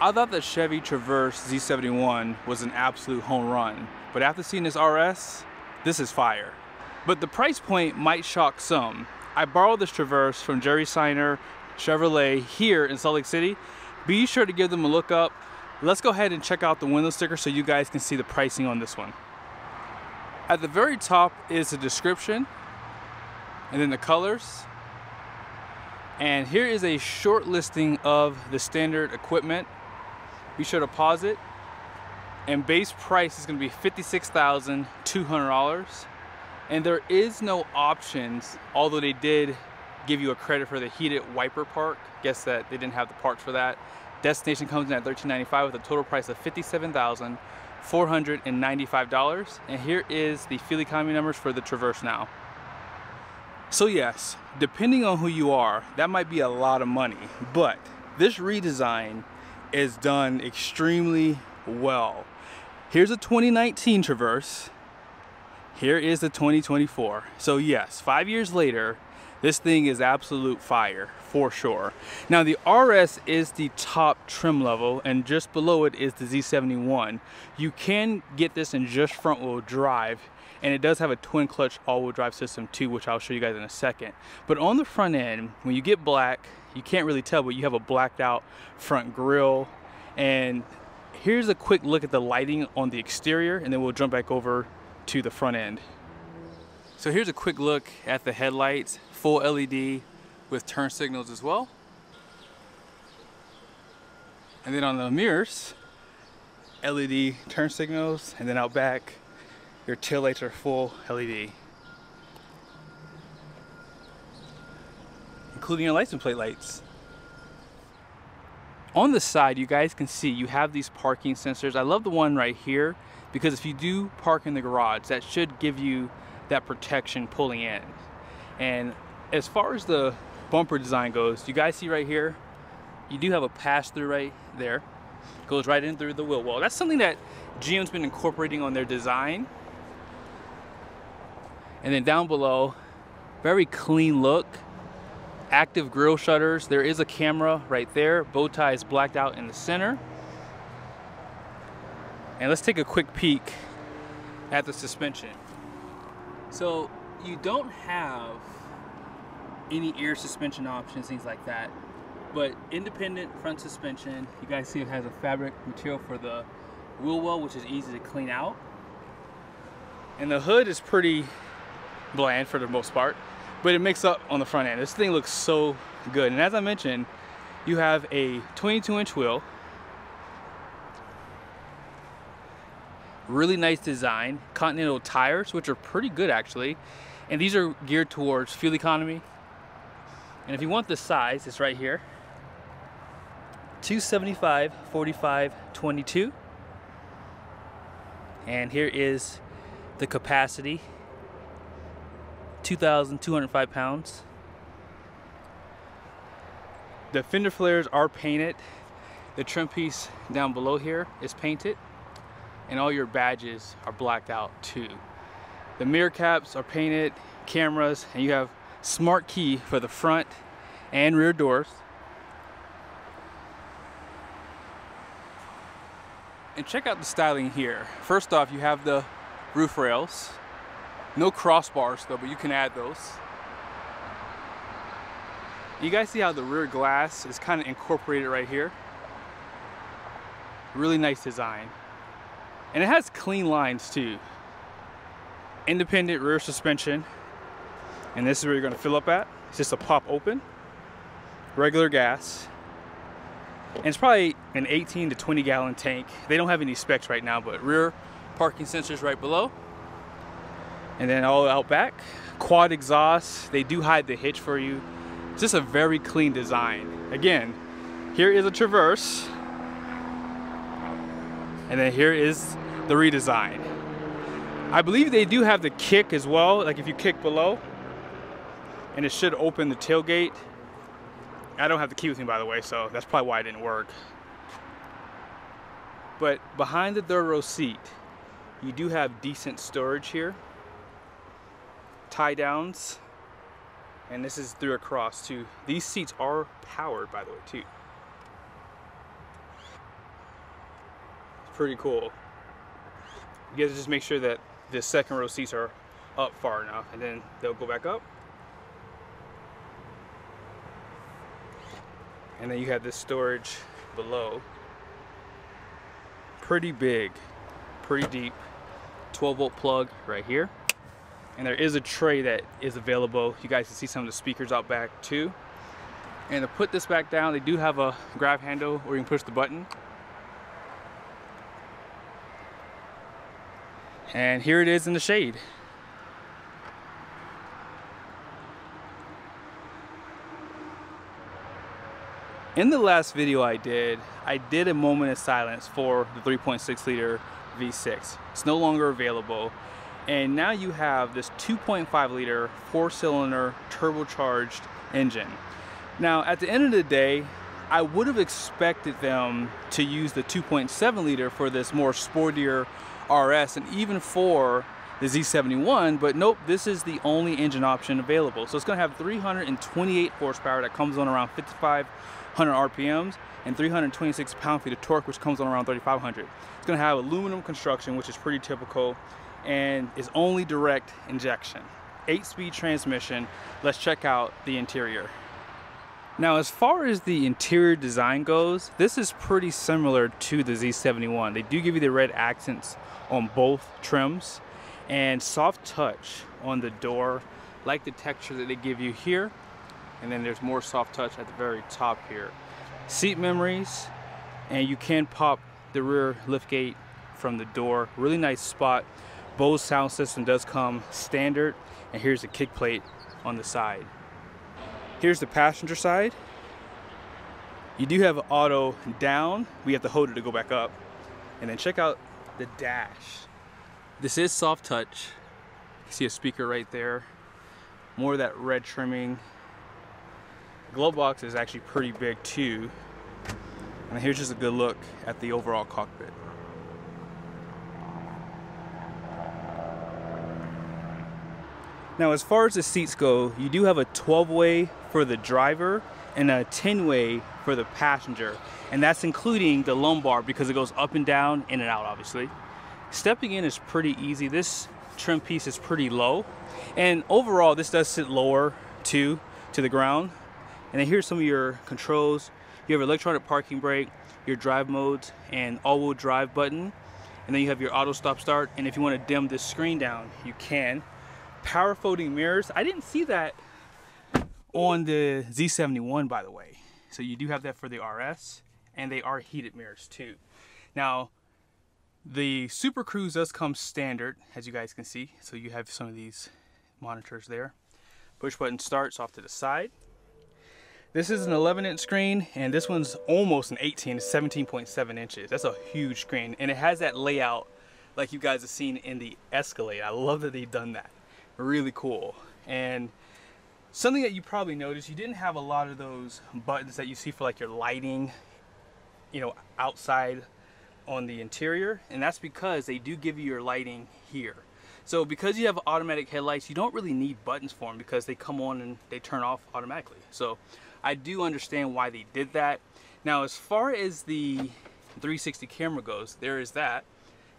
I thought the Chevy Traverse Z71 was an absolute home run, but after seeing this RS, this is fire. But the price point might shock some. I borrowed this Traverse from Jerry Seiner Chevrolet here in Salt Lake City. Be sure to give them a look up. Let's go ahead and check out the window sticker so you guys can see the pricing on this one. At the very top is the description and then the colors. And here is a short listing of the standard equipment. Be sure to pause it. And base price is gonna be $56,200. And there is no options, although they did give you a credit for the heated wiper park. Guess that they didn't have the parts for that. Destination comes in at $13.95 with a total price of $57,495. And here is the fuel economy numbers for the Traverse now. So yes, depending on who you are, that might be a lot of money, but this redesign is done extremely well. Here's a 2019 Traverse. Here is the 2024. So yes, five years later, this thing is absolute fire for sure. Now the RS is the top trim level and just below it is the Z71. You can get this in just front wheel drive and it does have a twin clutch all-wheel drive system too which I'll show you guys in a second but on the front end when you get black you can't really tell but you have a blacked out front grille and here's a quick look at the lighting on the exterior and then we'll jump back over to the front end. So here's a quick look at the headlights full LED with turn signals as well. And then on the mirrors LED turn signals and then out back your tail lights are full LED. Including your license plate lights. On the side, you guys can see you have these parking sensors. I love the one right here because if you do park in the garage, that should give you that protection pulling in. And as far as the bumper design goes, you guys see right here, you do have a pass through right there. Goes right in through the wheel well. That's something that GM's been incorporating on their design and then down below, very clean look. Active grille shutters. There is a camera right there. Bow tie is blacked out in the center. And let's take a quick peek at the suspension. So you don't have any air suspension options, things like that. But independent front suspension, you guys see it has a fabric material for the wheel well, which is easy to clean out. And the hood is pretty bland for the most part, but it makes up on the front end. This thing looks so good. And as I mentioned, you have a 22 inch wheel, really nice design, Continental tires, which are pretty good actually. And these are geared towards fuel economy. And if you want the size, it's right here. 275, 45, 22. And here is the capacity 2,205 pounds. The fender flares are painted. The trim piece down below here is painted and all your badges are blacked out too. The mirror caps are painted, cameras, and you have smart key for the front and rear doors. And check out the styling here. First off, you have the roof rails no crossbars though, but you can add those. You guys see how the rear glass is kind of incorporated right here? Really nice design. And it has clean lines too. Independent rear suspension. And this is where you're gonna fill up at. It's just a pop open. Regular gas. And it's probably an 18 to 20 gallon tank. They don't have any specs right now, but rear parking sensors right below. And then all out back, quad exhaust. They do hide the hitch for you. Just a very clean design. Again, here is a Traverse. And then here is the redesign. I believe they do have the kick as well, like if you kick below. And it should open the tailgate. I don't have the key with me by the way, so that's probably why it didn't work. But behind the third row seat, you do have decent storage here tie downs and this is through across too these seats are powered by the way too It's pretty cool. You guys just make sure that the second row seats are up far enough and then they'll go back up. And then you have this storage below. Pretty big, pretty deep. 12 volt plug right here. And there is a tray that is available. You guys can see some of the speakers out back too. And to put this back down, they do have a grab handle where you can push the button. And here it is in the shade. In the last video I did, I did a moment of silence for the 3.6 liter V6. It's no longer available. And now you have this 2.5 liter four cylinder turbocharged engine. Now at the end of the day, I would have expected them to use the 2.7 liter for this more sportier RS and even for the Z71, but nope, this is the only engine option available. So it's gonna have 328 horsepower that comes on around 5,500 RPMs and 326 pound-feet of torque, which comes on around 3,500. It's gonna have aluminum construction, which is pretty typical, and is only direct injection. Eight speed transmission. Let's check out the interior. Now, as far as the interior design goes, this is pretty similar to the Z71. They do give you the red accents on both trims and soft touch on the door, like the texture that they give you here. And then there's more soft touch at the very top here. Seat memories, and you can pop the rear liftgate from the door. Really nice spot. Bose sound system does come standard, and here's the kick plate on the side. Here's the passenger side. You do have auto down. We have to hold it to go back up. And then check out the dash. This is soft touch. You see a speaker right there. More of that red trimming. The glove box is actually pretty big too. And here's just a good look at the overall cockpit. Now as far as the seats go, you do have a 12 way for the driver and a 10 way for the passenger. And that's including the lumbar because it goes up and down, in and out obviously. Stepping in is pretty easy. This trim piece is pretty low. And overall, this does sit lower too, to the ground. And then here's some of your controls. You have electronic parking brake, your drive modes, and all-wheel drive button. And then you have your auto stop start. And if you want to dim this screen down, you can power folding mirrors. I didn't see that on the Z71 by the way. So you do have that for the RS and they are heated mirrors too. Now the Super Cruise does come standard as you guys can see. So you have some of these monitors there. Push button starts off to the side. This is an 11 inch screen and this one's almost an 18, 17.7 inches. That's a huge screen and it has that layout like you guys have seen in the Escalade. I love that they've done that really cool. And something that you probably noticed, you didn't have a lot of those buttons that you see for like your lighting, you know, outside on the interior. And that's because they do give you your lighting here. So because you have automatic headlights, you don't really need buttons for them because they come on and they turn off automatically. So I do understand why they did that. Now, as far as the 360 camera goes, there is that.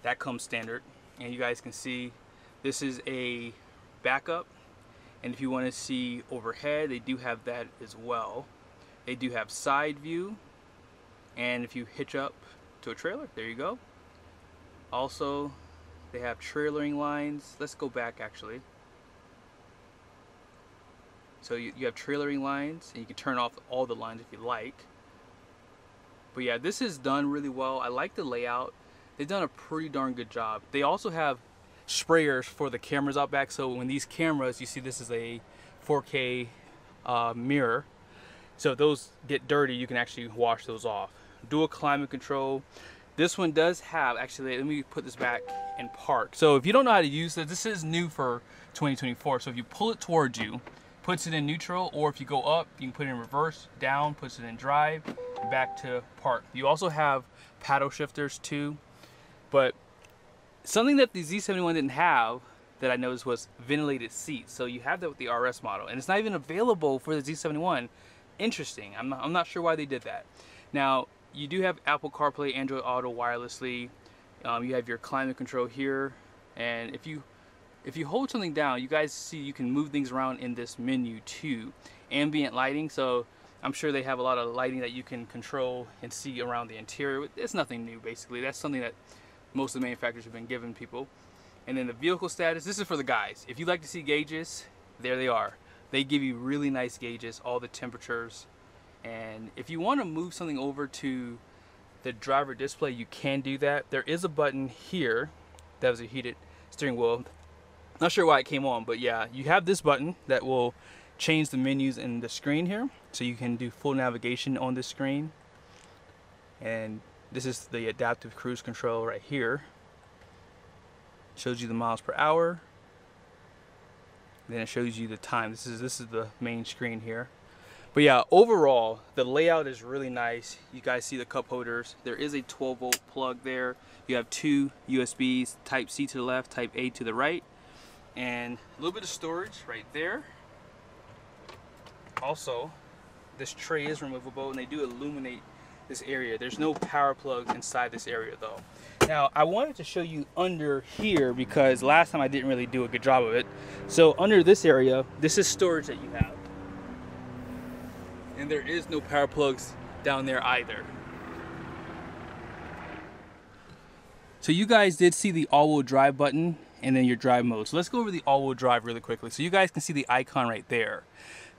That comes standard. And you guys can see this is a backup. And if you want to see overhead they do have that as well. They do have side view. And if you hitch up to a trailer there you go. Also they have trailering lines. Let's go back actually. So you, you have trailering lines and you can turn off all the lines if you like. But yeah this is done really well. I like the layout. They've done a pretty darn good job. They also have sprayers for the cameras out back. So when these cameras, you see this is a 4K uh, mirror. So if those get dirty, you can actually wash those off. Dual climate control. This one does have, actually, let me put this back in park. So if you don't know how to use this, this is new for 2024. So if you pull it towards you, puts it in neutral, or if you go up, you can put it in reverse, down, puts it in drive, back to park. You also have paddle shifters too, but Something that the Z71 didn't have that I noticed was ventilated seats. So you have that with the RS model and it's not even available for the Z71. Interesting. I'm not, I'm not sure why they did that. Now, you do have Apple CarPlay, Android Auto wirelessly. Um, you have your climate control here, and if you if you hold something down, you guys see you can move things around in this menu too. Ambient lighting, so I'm sure they have a lot of lighting that you can control and see around the interior. It's nothing new basically. That's something that most of the manufacturers have been giving people. And then the vehicle status, this is for the guys. If you like to see gauges, there they are. They give you really nice gauges, all the temperatures. And if you want to move something over to the driver display, you can do that. There is a button here that was a heated steering wheel. Not sure why it came on, but yeah, you have this button that will change the menus in the screen here. So you can do full navigation on this screen. And this is the adaptive cruise control right here. Shows you the miles per hour. Then it shows you the time. This is this is the main screen here. But yeah, overall, the layout is really nice. You guys see the cup holders. There is a 12 volt plug there. You have two USBs, type C to the left, type A to the right. And a little bit of storage right there. Also, this tray is removable and they do illuminate this area. There's no power plug inside this area though. Now I wanted to show you under here because last time I didn't really do a good job of it. So under this area, this is storage that you have. And there is no power plugs down there either. So you guys did see the all-wheel drive button and then your drive mode. So let's go over the all-wheel drive really quickly. So you guys can see the icon right there.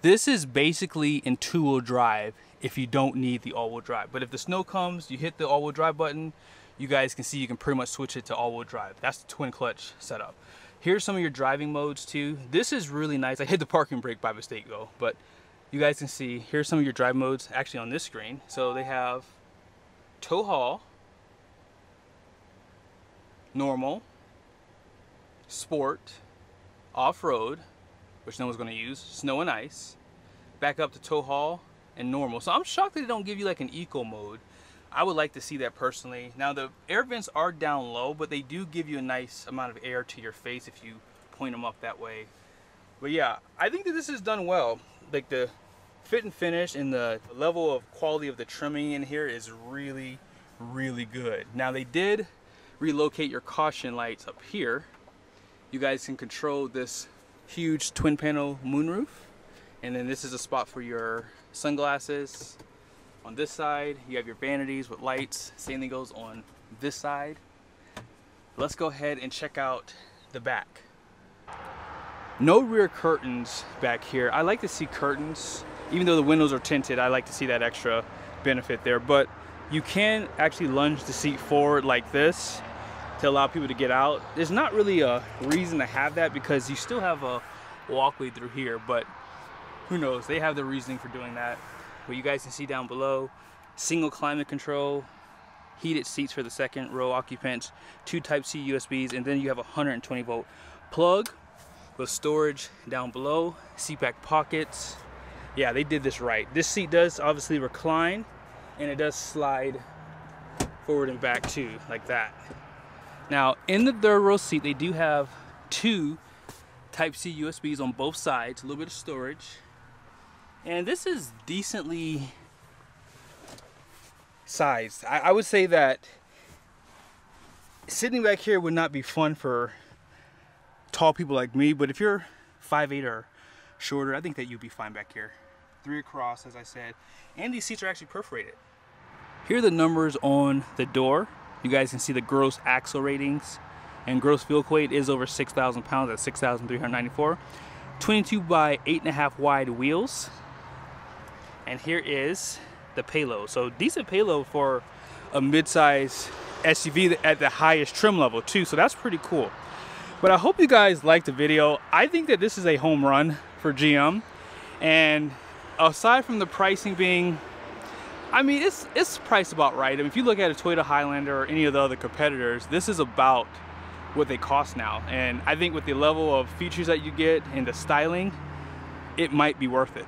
This is basically in two-wheel drive if you don't need the all-wheel drive. But if the snow comes, you hit the all-wheel drive button, you guys can see you can pretty much switch it to all-wheel drive. That's the twin clutch setup. Here's some of your driving modes too. This is really nice. I hit the parking brake by mistake though, but you guys can see here's some of your drive modes actually on this screen. So they have tow haul, normal, sport, off-road, which no one's gonna use, snow and ice, back up to tow haul, and normal. So I'm shocked that they don't give you like an eco mode. I would like to see that personally. Now the air vents are down low, but they do give you a nice amount of air to your face if you point them up that way. But yeah, I think that this is done well. Like the fit and finish and the level of quality of the trimming in here is really, really good. Now they did relocate your caution lights up here. You guys can control this huge twin panel moonroof. And then this is a spot for your sunglasses. On this side, you have your vanities with lights. Same thing goes on this side. Let's go ahead and check out the back. No rear curtains back here. I like to see curtains. Even though the windows are tinted, I like to see that extra benefit there. But you can actually lunge the seat forward like this to allow people to get out. There's not really a reason to have that because you still have a walkway through here, but who knows? They have the reasoning for doing that. But you guys can see down below, single climate control, heated seats for the second row occupants, two type C USBs, and then you have a 120 volt plug with storage down below, back pockets. Yeah, they did this right. This seat does obviously recline and it does slide forward and back too, like that. Now, in the third row seat, they do have two Type-C USBs on both sides, a little bit of storage. And this is decently sized. I, I would say that sitting back here would not be fun for tall people like me, but if you're 5'8 or shorter, I think that you'd be fine back here. Three across, as I said. And these seats are actually perforated. Here are the numbers on the door. You guys can see the gross axle ratings and gross vehicle weight is over 6,000 pounds at 6,394. 22 by 8.5 wide wheels and here is the payload. So decent payload for a midsize SUV at the highest trim level too. So that's pretty cool. But I hope you guys liked the video. I think that this is a home run for GM. And aside from the pricing being, I mean, it's, it's priced about right. I mean, if you look at a Toyota Highlander or any of the other competitors, this is about what they cost now. And I think with the level of features that you get and the styling, it might be worth it.